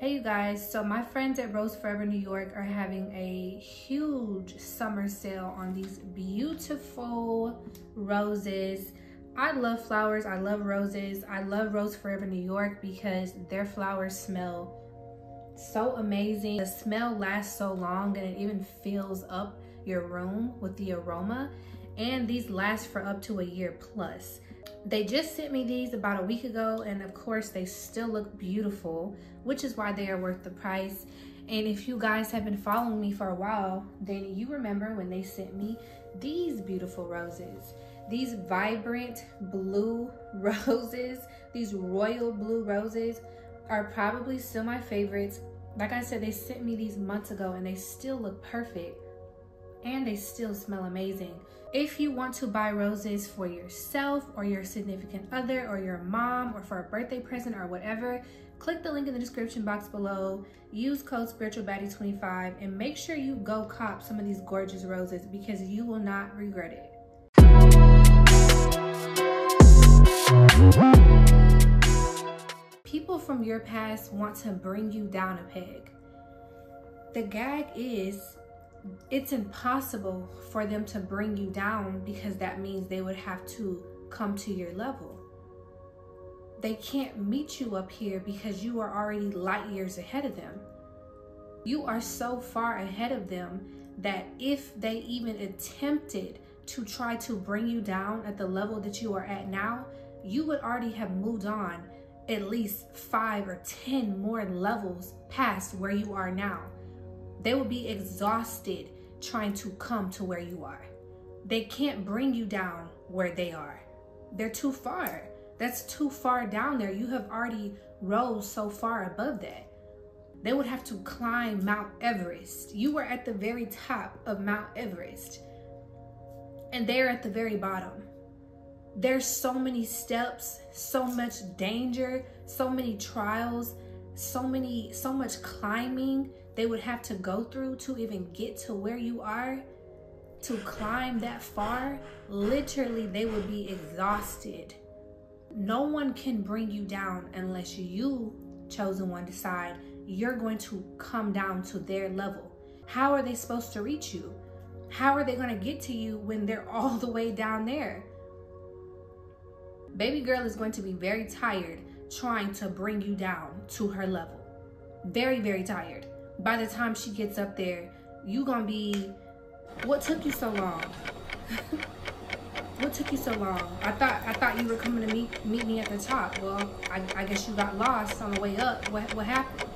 Hey you guys, so my friends at Rose Forever New York are having a huge summer sale on these beautiful roses. I love flowers, I love roses. I love Rose Forever New York because their flowers smell so amazing. The smell lasts so long and it even fills up your room with the aroma. And these last for up to a year plus. They just sent me these about a week ago and of course they still look beautiful, which is why they are worth the price. And if you guys have been following me for a while, then you remember when they sent me these beautiful roses. These vibrant blue roses, these royal blue roses are probably still my favorites. Like I said, they sent me these months ago and they still look perfect and they still smell amazing. If you want to buy roses for yourself or your significant other or your mom or for a birthday present or whatever, click the link in the description box below, use code SPIRITUALBADDIE25 and make sure you go cop some of these gorgeous roses because you will not regret it. People from your past want to bring you down a peg. The gag is it's impossible for them to bring you down because that means they would have to come to your level. They can't meet you up here because you are already light years ahead of them. You are so far ahead of them that if they even attempted to try to bring you down at the level that you are at now, you would already have moved on at least five or 10 more levels past where you are now. They will be exhausted trying to come to where you are. They can't bring you down where they are. They're too far. That's too far down there. You have already rose so far above that. They would have to climb Mount Everest. You were at the very top of Mount Everest. And they're at the very bottom. There's so many steps, so much danger, so many trials, so many, so much climbing they would have to go through to even get to where you are, to climb that far, literally they would be exhausted. No one can bring you down unless you, chosen one, decide you're going to come down to their level. How are they supposed to reach you? How are they going to get to you when they're all the way down there? Baby girl is going to be very tired trying to bring you down to her level. Very, very tired by the time she gets up there, you gonna be, what took you so long? what took you so long? I thought I thought you were coming to meet meet me at the top. Well, I, I guess you got lost on the way up. What what happened?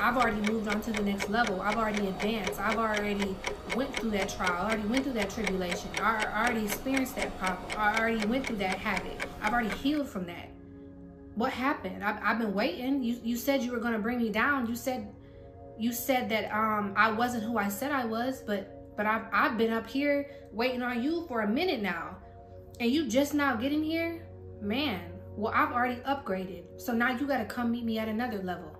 I've already moved on to the next level. I've already advanced. I've already went through that trial. I already went through that tribulation. I already experienced that problem. I already went through that habit. I've already healed from that. What happened? I've, I've been waiting. You, you said you were going to bring me down. You said you said that um I wasn't who I said I was, but but I've I've been up here waiting on you for a minute now. And you just now getting here? Man, well I've already upgraded. So now you gotta come meet me at another level.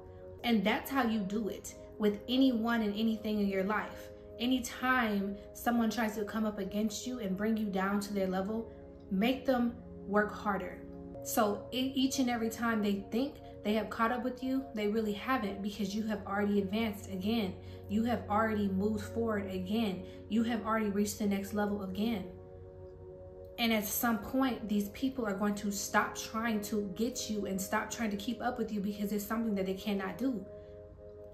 And that's how you do it with anyone and anything in your life. Anytime someone tries to come up against you and bring you down to their level, make them work harder. So each and every time they think they have caught up with you, they really haven't because you have already advanced again. You have already moved forward again. You have already reached the next level again. And at some point, these people are going to stop trying to get you and stop trying to keep up with you because it's something that they cannot do.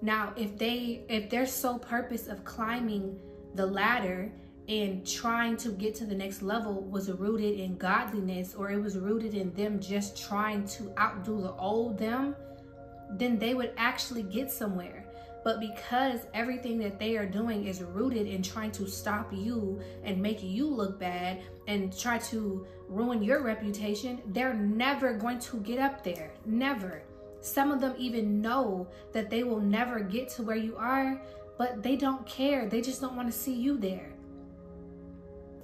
Now, if they if their sole purpose of climbing the ladder and trying to get to the next level was rooted in godliness or it was rooted in them just trying to outdo the old them, then they would actually get somewhere. But because everything that they are doing is rooted in trying to stop you and make you look bad and try to ruin your reputation, they're never going to get up there. Never. Some of them even know that they will never get to where you are, but they don't care. They just don't want to see you there.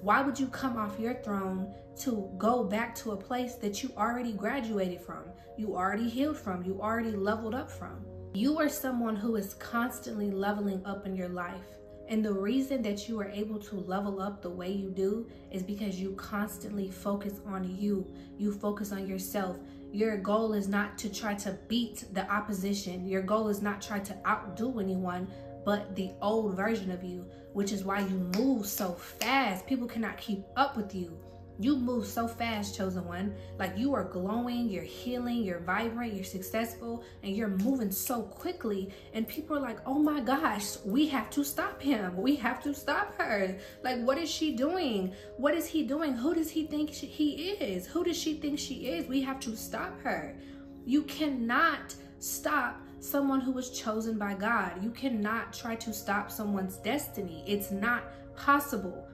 Why would you come off your throne to go back to a place that you already graduated from, you already healed from, you already leveled up from? You are someone who is constantly leveling up in your life. And the reason that you are able to level up the way you do is because you constantly focus on you. You focus on yourself. Your goal is not to try to beat the opposition. Your goal is not try to outdo anyone, but the old version of you, which is why you move so fast. People cannot keep up with you. You move so fast, chosen one. Like you are glowing, you're healing, you're vibrant, you're successful, and you're moving so quickly. And people are like, oh my gosh, we have to stop him. We have to stop her. Like, what is she doing? What is he doing? Who does he think she, he is? Who does she think she is? We have to stop her. You cannot stop someone who was chosen by God. You cannot try to stop someone's destiny. It's not possible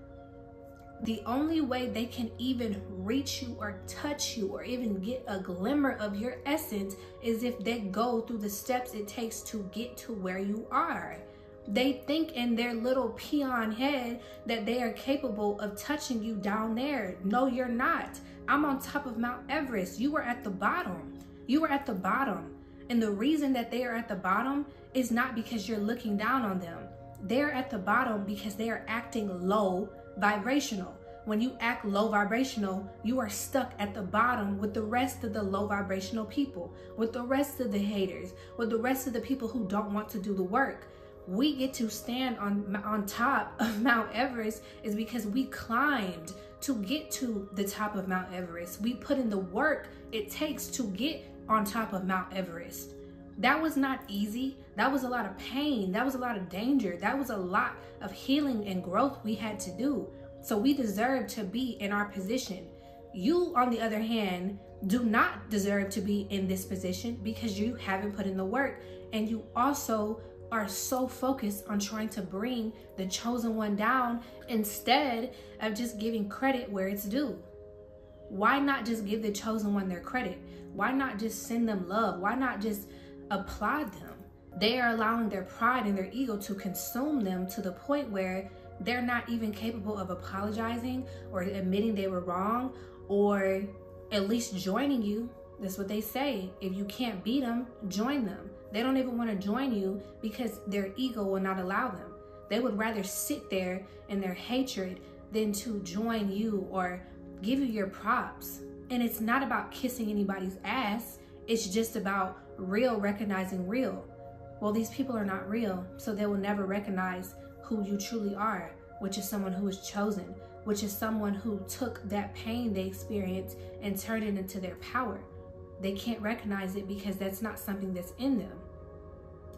the only way they can even reach you or touch you or even get a glimmer of your essence is if they go through the steps it takes to get to where you are. They think in their little peon head that they are capable of touching you down there. No, you're not. I'm on top of Mount Everest. You are at the bottom. You are at the bottom. And the reason that they are at the bottom is not because you're looking down on them. They're at the bottom because they are acting low vibrational. When you act low vibrational, you are stuck at the bottom with the rest of the low vibrational people, with the rest of the haters, with the rest of the people who don't want to do the work. We get to stand on on top of Mount Everest is because we climbed to get to the top of Mount Everest. We put in the work it takes to get on top of Mount Everest. That was not easy. That was a lot of pain. That was a lot of danger. That was a lot of healing and growth we had to do. So we deserve to be in our position. You, on the other hand, do not deserve to be in this position because you haven't put in the work. And you also are so focused on trying to bring the chosen one down instead of just giving credit where it's due. Why not just give the chosen one their credit? Why not just send them love? Why not just applaud them? They are allowing their pride and their ego to consume them to the point where they're not even capable of apologizing or admitting they were wrong or at least joining you. That's what they say. If you can't beat them, join them. They don't even want to join you because their ego will not allow them. They would rather sit there in their hatred than to join you or give you your props. And it's not about kissing anybody's ass, it's just about real recognizing real. Well, these people are not real, so they will never recognize who you truly are, which is someone who is chosen, which is someone who took that pain they experienced and turned it into their power. They can't recognize it because that's not something that's in them.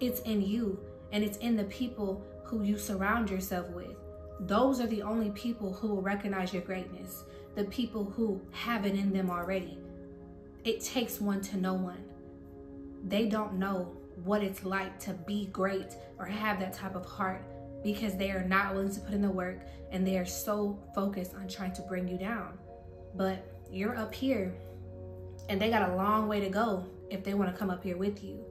It's in you, and it's in the people who you surround yourself with those are the only people who will recognize your greatness, the people who have it in them already. It takes one to know one. They don't know what it's like to be great or have that type of heart because they are not willing to put in the work and they are so focused on trying to bring you down. But you're up here and they got a long way to go if they want to come up here with you.